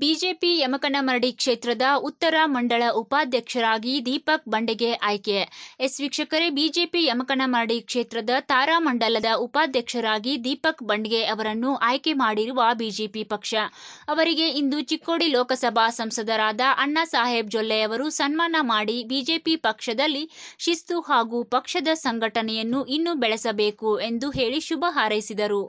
BJP Yamakanamardi ಕ್ಷೇತ್ರದ ಉತ್ತರ ಮಂಡಳ ಉಪಾಧ್ಯಕ್ಷರಾಗಿ ದೀಪಕ್ ಬಂಡೆಗೆ ಆಯ್ಕೆ. ಎಸ್ ವೀಕ್ಷಕರೇ, ಬಿಜೆಪಿ ಯಮಕನಮರಡಿ ಕ್ಷೇತ್ರದ ತಾರಾ ಮಂಡಲದ ಉಪಾಧ್ಯಕ್ಷರಾಗಿ ದೀಪಕ್ ಬಂಡ್ಗೆ ಅವರನ್ನು ಆಯ್ಕೆ ಮಾಡಿರುವ ಬಿಜೆಪಿ ಪಕ್ಷ. ಅವರಿಗೆ ಇಂದು ಚಿಕ್ಕೋಡಿ ಲೋಕಸಭಾ ಸಂಸದರಾದ ಅಣ್ಣಾ ಸಾಹೇಬ್ ಜೊಲ್ಲೆಯವರು ಸನ್ಮಾನ ಮಾಡಿ ಬಿಜೆಪಿ ಪಕ್ಷದಲ್ಲಿ ಶಿಸ್ತು ಹಾಗೂ ಪಕ್ಷದ ಸಂಘಟನೆಯನ್ನು ಇನ್ನೂ ಬೆಳೆಸಬೇಕು ಎಂದು ಹೇಳಿ ಶುಭ ಹಾರೈಸಿದರು.